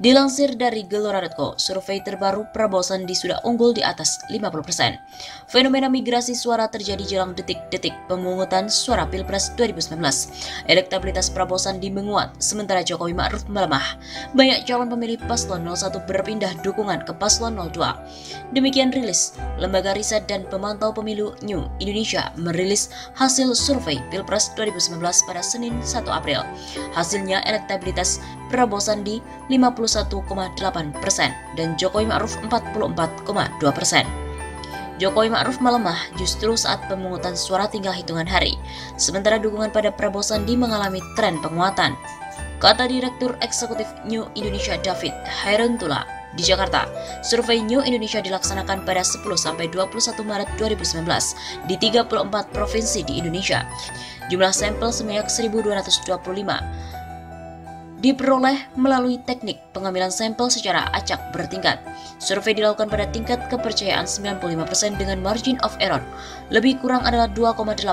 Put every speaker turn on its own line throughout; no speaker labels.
Dilansir dari Gelora.co, survei terbaru Prabowo Sandi sudah unggul di atas 50%. Fenomena migrasi suara terjadi jelang detik-detik pemungutan suara Pilpres 2019. Elektabilitas Prabowo Sandi menguat, sementara Jokowi Ma'ruf melemah. Banyak calon pemilih paslon 01 berpindah dukungan ke paslon 02. Demikian rilis Lembaga Riset dan Pemantau Pemilu New Indonesia merilis hasil survei Pilpres 2019 pada Senin 1 April. Hasilnya elektabilitas Prabowo Sandi 51,8 persen dan Jokowi Ma'ruf 44,2 persen. Jokowi Ma'ruf melemah justru saat pemungutan suara tinggal hitungan hari, sementara dukungan pada Prabowo Sandi mengalami tren penguatan. Kata Direktur Eksekutif New Indonesia David Hairantula di Jakarta, survei New Indonesia dilaksanakan pada 10-21 Maret 2019 di 34 provinsi di Indonesia. Jumlah sampel sebanyak 1.225 diperoleh melalui teknik pengambilan sampel secara acak bertingkat. Survei dilakukan pada tingkat kepercayaan 95% dengan margin of error, lebih kurang adalah 2,8%.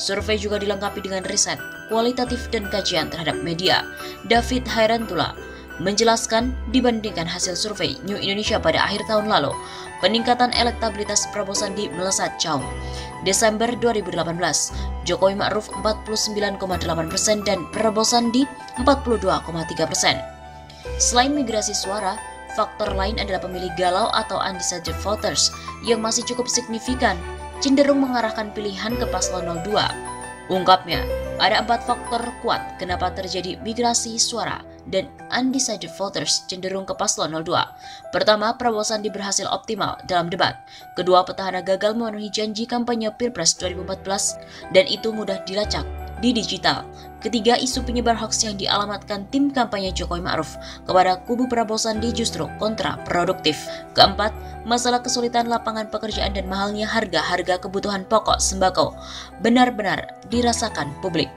Survei juga dilengkapi dengan riset, kualitatif dan kajian terhadap media. David Hairantula menjelaskan dibandingkan hasil survei New Indonesia pada akhir tahun lalu, peningkatan elektabilitas Prabowo Sandi melesat jauh. Desember 2018, Jokowi Ma'ruf 49,8 persen dan Prabowo Sandi 42,3 persen. Selain migrasi suara, faktor lain adalah pemilih galau atau undecided voters yang masih cukup signifikan, cenderung mengarahkan pilihan ke paslon 02. Ungkapnya, ada empat faktor kuat kenapa terjadi migrasi suara dan undecided voters cenderung ke paslon 02. Pertama, Prabowo Sandi berhasil optimal dalam debat. Kedua, petahana gagal memenuhi janji kampanye Pilpres 2014 dan itu mudah dilacak di digital. Ketiga, isu penyebar hoax yang dialamatkan tim kampanye Jokowi Ma'ruf kepada kubu Prabowo Sandi justru kontraproduktif. Keempat, masalah kesulitan lapangan pekerjaan dan mahalnya harga-harga kebutuhan pokok sembako benar-benar dirasakan publik.